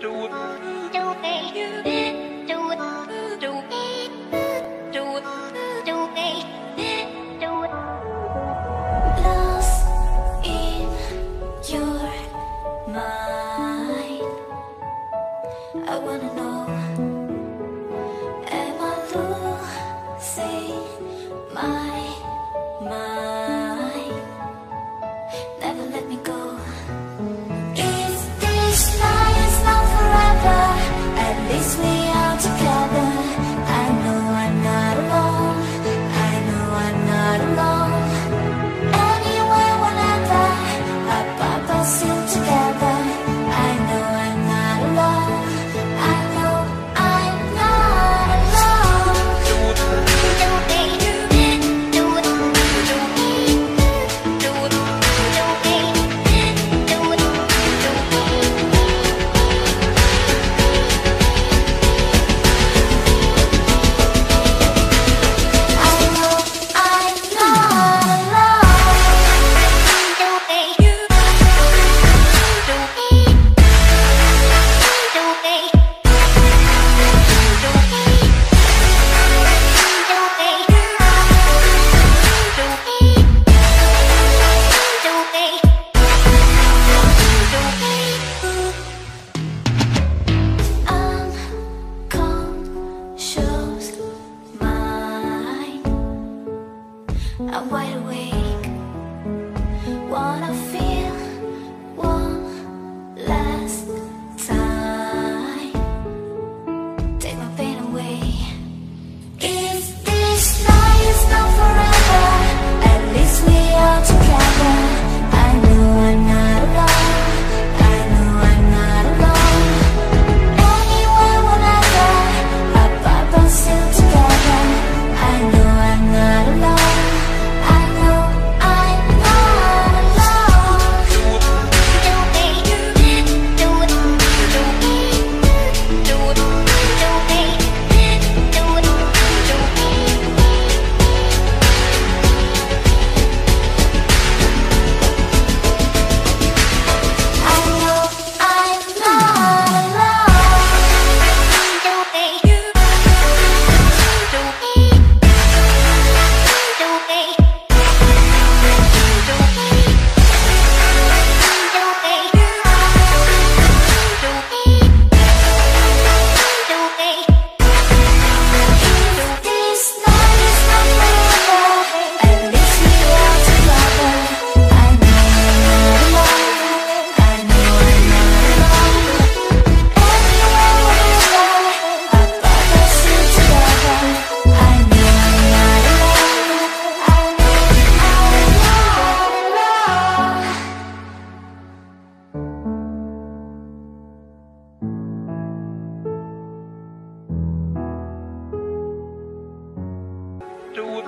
Lost